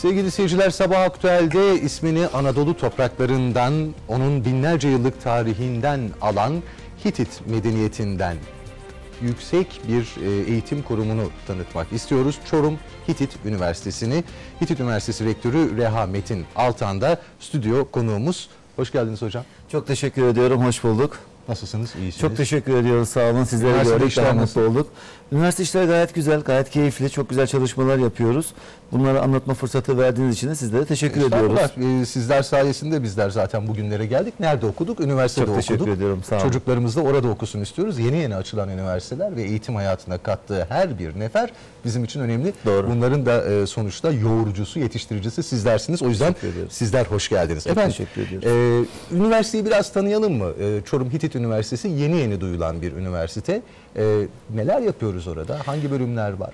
Sevgili seyirciler Sabah Aktüel'de ismini Anadolu topraklarından, onun binlerce yıllık tarihinden alan Hitit medeniyetinden yüksek bir e, eğitim kurumunu tanıtmak istiyoruz. Çorum Hitit Üniversitesi'ni. Hitit Üniversitesi Rektörü Reha Metin Altan da stüdyo konuğumuz. Hoş geldiniz hocam. Çok teşekkür ediyorum. Hoş bulduk. Nasılsınız? İyisiniz. Çok teşekkür ediyoruz. Sağ olun. Sizleri gördük. Daha mutlu olduk. Üniversite işleri gayet güzel, gayet keyifli. Çok güzel çalışmalar yapıyoruz. Bunları anlatma fırsatı verdiğiniz için de sizlere teşekkür ediyoruz. Ee, sizler sayesinde bizler zaten bugünlere geldik. Nerede okuduk? Üniversitede Çok teşekkür okuduk. ediyorum, sağ olun. Çocuklarımız da orada okusun istiyoruz. Yeni yeni açılan üniversiteler ve eğitim hayatına kattığı her bir nefer bizim için önemli. Doğru. Bunların da e, sonuçta yoğurucusu, yetiştiricisi sizlersiniz. O yüzden Teşekkür sizler hoş geldiniz. Çok teşekkür ediyoruz. e, üniversiteyi biraz tanıyalım mı? E, Çorum Hitit Üniversitesi yeni yeni duyulan bir üniversite. E, neler yapıyoruz orada? Hangi bölümler var?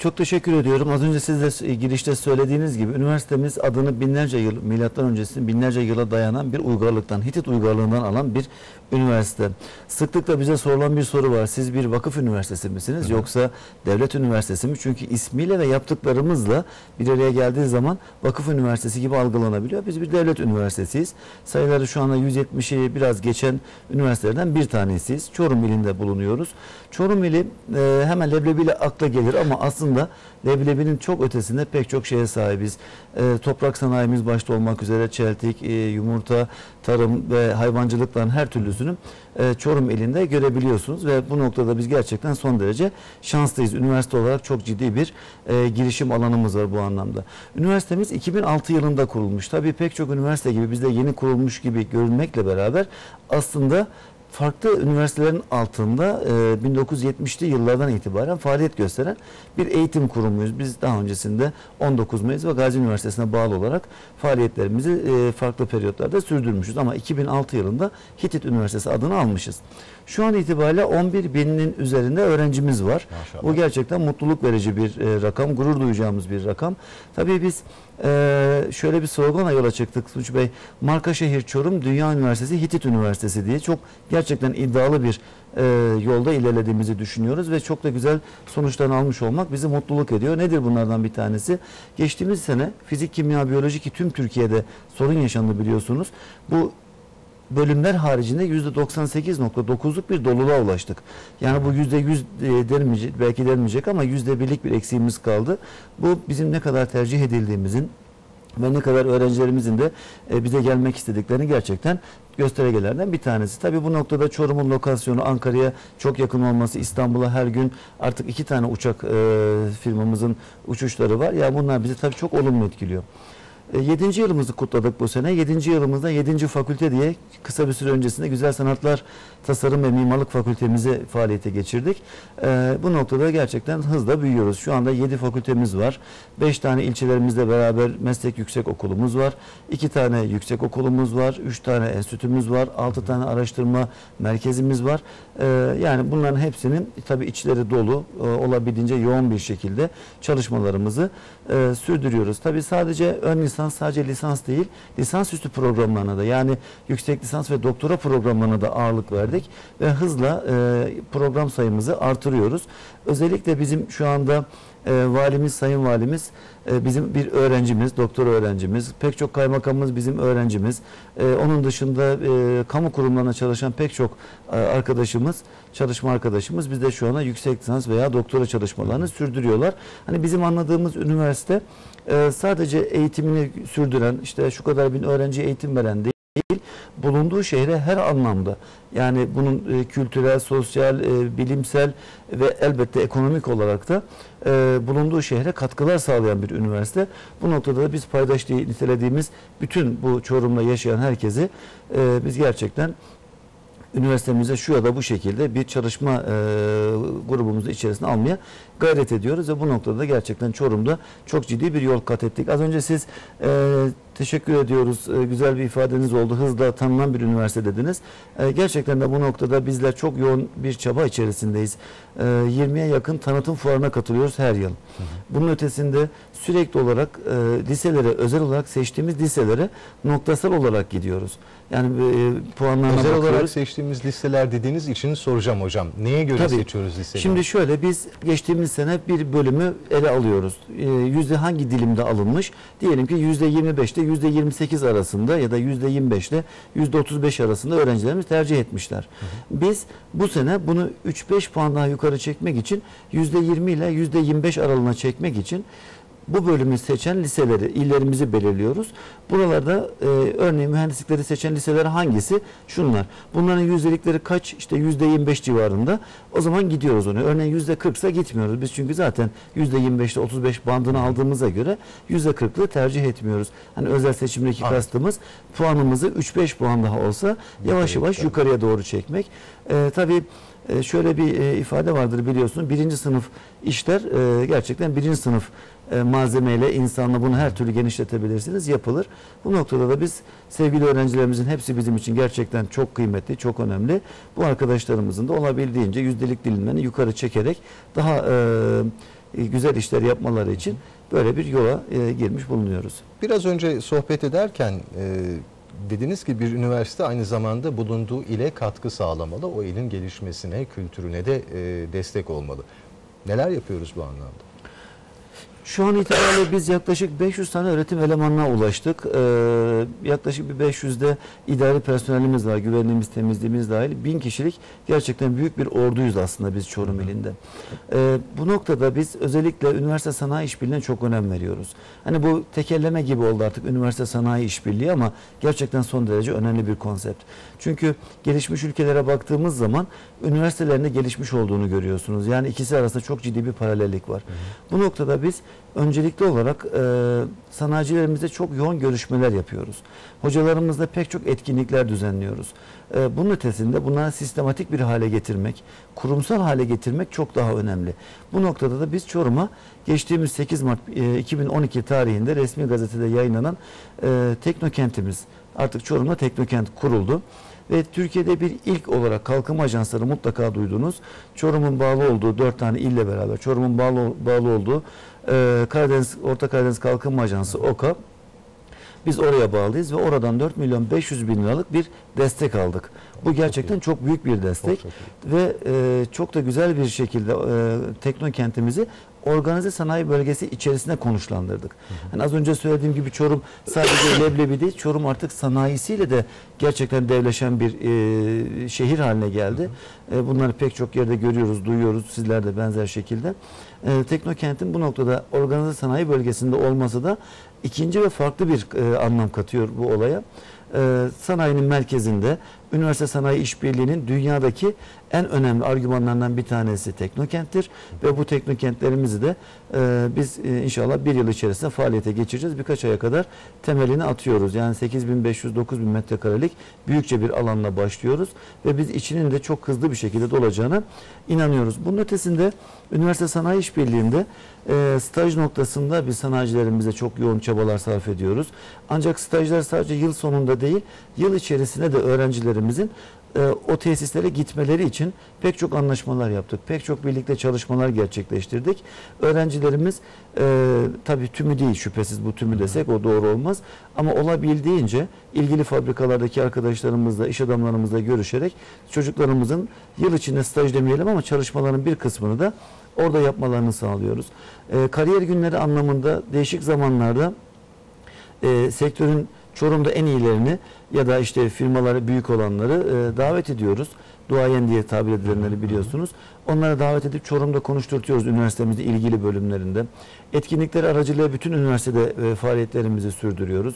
Çok teşekkür ediyorum. Az önce siz de girişte söylediğiniz gibi üniversitemiz adını binlerce yıl, milattan öncesi binlerce yıla dayanan bir uygarlıktan, Hitit uygarlığından alan bir üniversite. Sıklıkla bize sorulan bir soru var. Siz bir vakıf üniversitesi misiniz yoksa devlet üniversitesi mi? Çünkü ismiyle ve yaptıklarımızla bir araya geldiği zaman vakıf üniversitesi gibi algılanabiliyor. Biz bir devlet üniversitesiyiz. Sayıları şu anda 170'i biraz geçen üniversitelerden bir tanesiyiz. Çorum ilinde bulunuyoruz. Çorum ili e, hemen leblebi ile akla gelir ama aslında leblebinin çok ötesinde pek çok şeye sahibiz. E, toprak sanayimiz başta olmak üzere çeltik, e, yumurta, tarım ve hayvancılıktan her türlüsünü e, Çorum ilinde görebiliyorsunuz ve bu noktada biz gerçekten son derece şanslıyız. Üniversite olarak çok ciddi bir e, girişim alanımız var bu anlamda. Üniversitemiz 2006 yılında kurulmuş. Tabii pek çok üniversite gibi bizde yeni kurulmuş gibi görünmekle beraber aslında farklı üniversitelerin altında e, 1970'li yıllardan itibaren faaliyet gösteren bir eğitim kurumuyuz. Biz daha öncesinde 19 Mayıs ve Gazi Üniversitesi'ne bağlı olarak faaliyetlerimizi e, farklı periyotlarda sürdürmüşüz. Ama 2006 yılında Hitit Üniversitesi adını almışız. Şu an itibariyle 11 binin üzerinde öğrencimiz var. Maşallah. Bu gerçekten mutluluk verici bir e, rakam, gurur duyacağımız bir rakam. Tabii biz e, şöyle bir sloganla yola çıktık Tunç Bey. Marka şehir Çorum, Dünya Üniversitesi, Hitit Üniversitesi diye çok gerçekten iddialı bir e, yolda ilerlediğimizi düşünüyoruz ve çok da güzel sonuçlarını almış olmak bizi mutluluk ediyor. Nedir bunlardan bir tanesi? Geçtiğimiz sene fizik, kimya, biyoloji ki tüm Türkiye'de sorun yaşandı biliyorsunuz. Bu bölümler haricinde %98.9'luk bir doluluğa ulaştık. Yani bu %100 e, denmeyecek, belki denmeyecek ama %1'lik bir eksiğimiz kaldı. Bu bizim ne kadar tercih edildiğimizin ve ne kadar öğrencilerimizin de e, bize gelmek istediklerini gerçekten göstergelerden bir tanesi. Tabii bu noktada Çorum'un lokasyonu Ankara'ya çok yakın olması, İstanbul'a her gün artık iki tane uçak e, firmamızın uçuşları var. Ya bunlar bizi tabii çok olumlu etkiliyor. E, Yedinci yılımızı kutladık bu sene. Yedinci yılımızda yedinci fakülte diye kısa bir süre öncesinde Güzel Sanatlar Tasarım ve Mimarlık Fakültemizi faaliyete geçirdik. E, bu noktada gerçekten hızla büyüyoruz. Şu anda yedi fakültemiz var. Beş tane ilçelerimizle beraber meslek yüksek okulumuz var. iki tane yüksek okulumuz var. Üç tane enstitümüz var. Altı tane araştırma merkezimiz var. E, yani bunların hepsinin tabii içleri dolu, e, olabildiğince yoğun bir şekilde çalışmalarımızı e, sürdürüyoruz. Tabii sadece ön lisans, sadece lisans değil, lisansüstü programlarına da yani yüksek lisans ve doktora programlarına da ağırlık verdik ve hızla e, program sayımızı artırıyoruz. Özellikle bizim şu anda e, valimiz, sayın valimiz e, bizim bir öğrencimiz, doktor öğrencimiz, pek çok kaymakamımız bizim öğrencimiz. E, onun dışında e, kamu kurumlarına çalışan pek çok e, arkadaşımız, çalışma arkadaşımız bizde şu anda yüksek lisans veya doktora çalışmalarını sürdürüyorlar. Hani bizim anladığımız üniversite e, sadece eğitimini sürdüren, işte şu kadar bin öğrenci eğitim veren değil bulunduğu şehre her anlamda yani bunun e, kültürel, sosyal, e, bilimsel ve elbette ekonomik olarak da e, bulunduğu şehre katkılar sağlayan bir üniversite. Bu noktada da biz paydaş diye nitelediğimiz bütün bu Çorum'da yaşayan herkesi e, biz gerçekten üniversitemize şu ya da bu şekilde bir çalışma e, grubumuzu içerisine almaya gayret ediyoruz ve bu noktada da gerçekten Çorum'da çok ciddi bir yol kat ettik. Az önce siz e, Teşekkür ediyoruz. Ee, güzel bir ifadeniz oldu. Hızla tanınan bir üniversite dediniz. Ee, gerçekten de bu noktada bizler çok yoğun bir çaba içerisindeyiz. Ee, 20'ye yakın tanıtım fuarına katılıyoruz her yıl. Bunun ötesinde sürekli olarak e, liselere, özel olarak seçtiğimiz liselere noktasal olarak gidiyoruz. Yani e, puanlarına Özel bakıyoruz. olarak seçtiğimiz listeler dediğiniz için soracağım hocam. Neye göre Tabii. seçiyoruz listeleri? Şimdi şöyle biz geçtiğimiz sene bir bölümü ele alıyoruz. Ee, yüzde hangi dilimde alınmış? Diyelim ki yüzde 25 ile yüzde 28 arasında ya da yüzde 25 ile yüzde 35 arasında öğrencilerimiz tercih etmişler. Biz bu sene bunu 3-5 puan daha yukarı çekmek için yüzde 20 ile yüzde 25 aralığına çekmek için bu bölümü seçen liseleri, illerimizi belirliyoruz. Buralarda e, örneğin mühendislikleri seçen liseler hangisi? Şunlar. Bunların yüzdelikleri kaç? İşte yüzde 25 civarında. O zaman gidiyoruz ona. Örneğin yüzde 40 ise gitmiyoruz. Biz çünkü zaten yüzde 25 ile 35 bandını aldığımıza göre yüzde 40'lığı tercih etmiyoruz. Hani özel seçimdeki Anladım. kastımız puanımızı 3-5 puan daha olsa yavaş yavaş yukarıya doğru çekmek. E, tabii e, şöyle bir e, ifade vardır biliyorsun. Birinci sınıf işler e, gerçekten birinci sınıf e, malzemeyle insanla bunu her türlü genişletebilirsiniz yapılır. Bu noktada da biz sevgili öğrencilerimizin hepsi bizim için gerçekten çok kıymetli, çok önemli. Bu arkadaşlarımızın da olabildiğince yüzdelik dilimlerini yukarı çekerek daha e, güzel işler yapmaları için böyle bir yola e, girmiş bulunuyoruz. Biraz önce sohbet ederken e, dediniz ki bir üniversite aynı zamanda bulunduğu ile katkı sağlamalı. O ilin gelişmesine, kültürüne de e, destek olmalı. Neler yapıyoruz bu anlamda? Şu an itibariyle biz yaklaşık 500 tane öğretim elemanına ulaştık. Ee, yaklaşık bir 500'de idari personelimiz var. Güvenliğimiz, temizliğimiz dahil. 1000 kişilik gerçekten büyük bir orduyuz aslında biz Çorum ilinde. Ee, bu noktada biz özellikle üniversite sanayi işbirliğine çok önem veriyoruz. Hani bu tekerleme gibi oldu artık üniversite sanayi işbirliği ama gerçekten son derece önemli bir konsept. Çünkü gelişmiş ülkelere baktığımız zaman üniversitelerinde gelişmiş olduğunu görüyorsunuz. Yani ikisi arasında çok ciddi bir paralellik var. Bu noktada biz öncelikli olarak e, sanayicilerimizle çok yoğun görüşmeler yapıyoruz. Hocalarımızla pek çok etkinlikler düzenliyoruz. E, bunun ötesinde bunları sistematik bir hale getirmek, kurumsal hale getirmek çok daha önemli. Bu noktada da biz Çorum'a geçtiğimiz 8 Mart e, 2012 tarihinde resmi gazetede yayınlanan e, Teknokentimiz, artık Çorum'da Teknokent kuruldu ve Türkiye'de bir ilk olarak kalkınma ajansları mutlaka duydunuz. Çorum'un bağlı olduğu dört tane ille beraber Çorum'un bağlı, bağlı olduğu e, Karadeniz Orta Karadeniz Kalkınma Ajansı OKA biz oraya bağlıyız ve oradan 4 milyon 500 bin liralık bir destek aldık. Bu gerçekten çok, büyük bir destek Çok, ve e, çok da güzel bir şekilde e, teknokentimizi organize sanayi bölgesi içerisinde konuşlandırdık. Hani az önce söylediğim gibi Çorum sadece leblebi değil, Çorum artık sanayisiyle de gerçekten devleşen bir e, şehir haline geldi. E, bunları pek çok yerde görüyoruz, duyuyoruz. Sizler de benzer şekilde. E, Teknokentin bu noktada organize sanayi bölgesinde olması da ikinci ve farklı bir e, anlam katıyor bu olaya. E, sanayinin merkezinde Üniversite Sanayi İşbirliği'nin dünyadaki en önemli argümanlarından bir tanesi Teknokent'tir ve bu teknokentlerimizi de e, biz e, inşallah bir yıl içerisinde faaliyete geçireceğiz. Birkaç aya kadar temelini atıyoruz. Yani 8500-9000 metrekarelik büyükçe bir alanla başlıyoruz ve biz içinin de çok hızlı bir şekilde dolacağına inanıyoruz. Bunun ötesinde Üniversite Sanayi İşbirliği'nde e, staj noktasında biz sanayicilerimize çok yoğun çabalar sarf ediyoruz. Ancak stajlar sadece yıl sonunda değil, yıl içerisinde de öğrencilerimizin e, o tesislere gitmeleri için pek çok anlaşmalar yaptık. Pek çok birlikte çalışmalar gerçekleştirdik. Öğrencilerimiz e, tabii tümü değil şüphesiz bu tümü desek o doğru olmaz. Ama olabildiğince ilgili fabrikalardaki arkadaşlarımızla, iş adamlarımızla görüşerek çocuklarımızın yıl içinde staj demeyelim ama çalışmaların bir kısmını da orada yapmalarını sağlıyoruz. E, kariyer günleri anlamında değişik zamanlarda e, sektörün Çorum'da en iyilerini ya da işte firmaları büyük olanları e, davet ediyoruz. Duayen diye tabir edilenleri biliyorsunuz. Onları davet edip Çorum'da konuşturtuyoruz üniversitemizde ilgili bölümlerinde. Etkinlikler aracılığıyla bütün üniversitede e, faaliyetlerimizi sürdürüyoruz.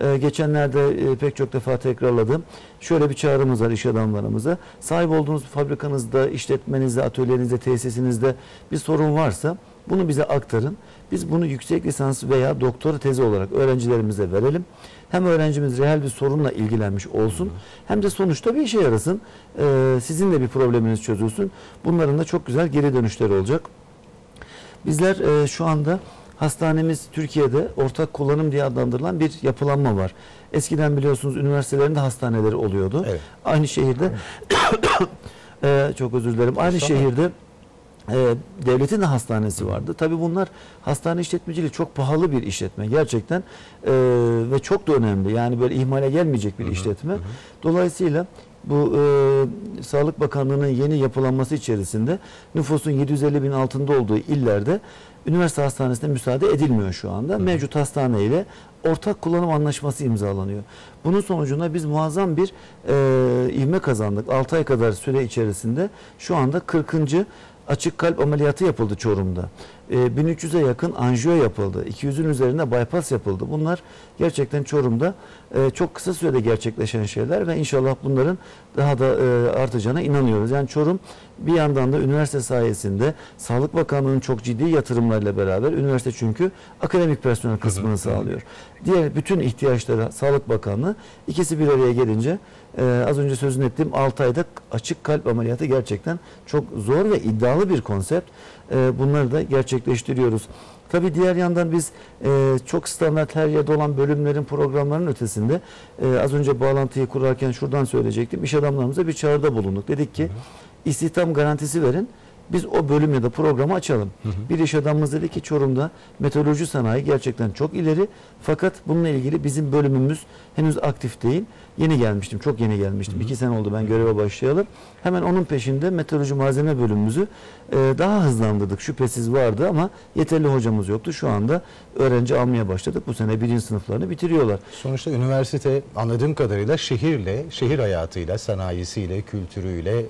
E, geçenlerde e, pek çok defa tekrarladım. Şöyle bir çağrımız var iş adamlarımıza. Sahip olduğunuz fabrikanızda, işletmenizde, atölyenizde, tesisinizde bir sorun varsa bunu bize aktarın. Biz bunu yüksek lisans veya doktora tezi olarak öğrencilerimize verelim. Hem öğrencimiz reel bir sorunla ilgilenmiş olsun hem de sonuçta bir işe yarasın. Ee, sizin de bir probleminiz çözülsün. Bunların da çok güzel geri dönüşleri olacak. Bizler e, şu anda hastanemiz Türkiye'de ortak kullanım diye adlandırılan bir yapılanma var. Eskiden biliyorsunuz üniversitelerinde hastaneleri oluyordu. Evet. Aynı şehirde Ee, çok özür dilerim. Aynı şehirde e, devletin de hastanesi vardı. Tabii bunlar hastane işletmeciliği çok pahalı bir işletme gerçekten e, ve çok da önemli. Yani böyle ihmale gelmeyecek bir işletme. Dolayısıyla bu e, Sağlık Bakanlığı'nın yeni yapılanması içerisinde nüfusun 750 bin altında olduğu illerde üniversite hastanesine müsaade edilmiyor şu anda. Mevcut hastane ile ortak kullanım anlaşması imzalanıyor. Bunun sonucunda biz muazzam bir e, ivme kazandık. 6 ay kadar süre içerisinde şu anda 40. açık kalp ameliyatı yapıldı Çorum'da. E, 1300'e yakın anjiyo yapıldı. 200'ün üzerinde bypass yapıldı. Bunlar gerçekten Çorum'da e, çok kısa sürede gerçekleşen şeyler ve inşallah bunların daha da e, artacağına inanıyoruz. Yani Çorum bir yandan da üniversite sayesinde Sağlık Bakanlığı'nın çok ciddi yatırımlarıyla beraber üniversite çünkü akademik personel kısmını sağlıyor. Diğer bütün ihtiyaçları Sağlık Bakanlığı ikisi bir araya gelince e, az önce sözünü ettiğim 6 ayda açık kalp ameliyatı gerçekten çok zor ve iddialı bir konsept. E, bunları da gerçekleştiriyoruz. Tabii diğer yandan biz e, çok standart her yerde olan bölümlerin programların ötesinde e, az önce bağlantıyı kurarken şuradan söyleyecektim. İş adamlarımıza bir çağrıda bulunduk. Dedik ki istihdam garantisi verin. Biz o bölüm ya da programı açalım. Bir iş adamımız dedi ki Çorum'da meteoroloji sanayi gerçekten çok ileri. Fakat bununla ilgili bizim bölümümüz henüz aktif değil. Yeni gelmiştim, çok yeni gelmiştim. İki sene oldu ben göreve başlayalı. Hemen onun peşinde meteoroloji malzeme bölümümüzü e, daha hızlandırdık. Şüphesiz vardı ama yeterli hocamız yoktu. Şu anda öğrenci almaya başladık. Bu sene birinci sınıflarını bitiriyorlar. Sonuçta üniversite anladığım kadarıyla şehirle, şehir hayatıyla, sanayisiyle, kültürüyle, e,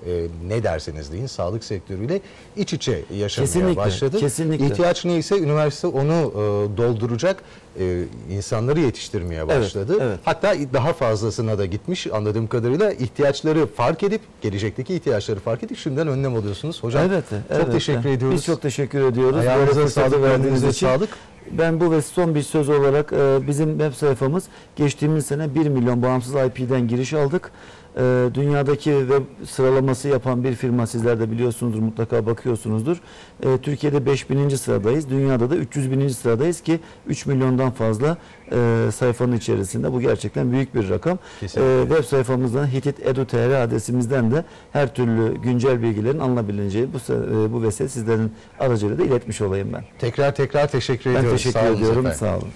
ne derseniz deyin, sağlık sektörüyle iç içe yaşamaya Kesinlikle, başladı. kesinlikle. İhtiyaç neyse üniversite onu e, dolduracak e, insanları yetiştirmeye başladı. evet. Hatta daha fazlasına da gitmiş anladığım kadarıyla ihtiyaçları fark edip, gelecekteki ihtiyaçları fark edip şimdiden önlem alıyorsunuz. Hocam Evet, çok evet. teşekkür ediyoruz. Biz çok teşekkür ediyoruz. Ayağınıza sağlık, verdiğiniz için. sağlık. Ben bu ve son bir söz olarak e, bizim web sayfamız geçtiğimiz sene 1 milyon bağımsız IP'den giriş aldık. E, dünyadaki web sıralaması yapan bir firma sizler de biliyorsunuzdur mutlaka bakıyorsunuzdur. E, Türkiye'de 5000. sıradayız. Dünyada da 300 bininci sıradayız ki 3 milyondan fazla e, sayfanın içerisinde. Bu gerçekten büyük bir rakam. Kesinlikle. E, web sayfamızdan hitit.edu.tr adresimizden de her türlü güncel bilgilerin alınabileceği bu, e, bu vesile sizlerin aracılığıyla da iletmiş olayım ben. Tekrar tekrar teşekkür Ben ediyoruz. teşekkür Sağ ediyorum. Sağ olun.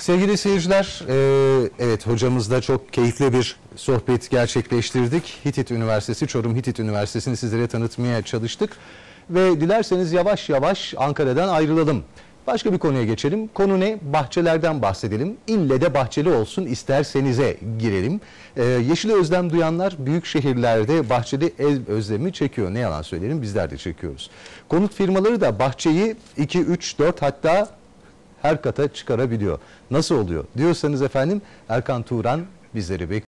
Sevgili seyirciler, e, evet hocamızla çok keyifli bir sohbet gerçekleştirdik. Hitit Üniversitesi, Çorum Hitit Üniversitesi'ni sizlere tanıtmaya çalıştık. Ve dilerseniz yavaş yavaş Ankara'dan ayrılalım. Başka bir konuya geçelim. Konu ne? Bahçelerden bahsedelim. İlle de bahçeli olsun istersenize girelim. Ee, yeşil özlem duyanlar büyük şehirlerde bahçeli ev özlemi çekiyor. Ne yalan söyleyelim bizler de çekiyoruz. Konut firmaları da bahçeyi 2, 3, 4 hatta her kata çıkarabiliyor. Nasıl oluyor diyorsanız efendim Erkan Turan bizleri bekliyor.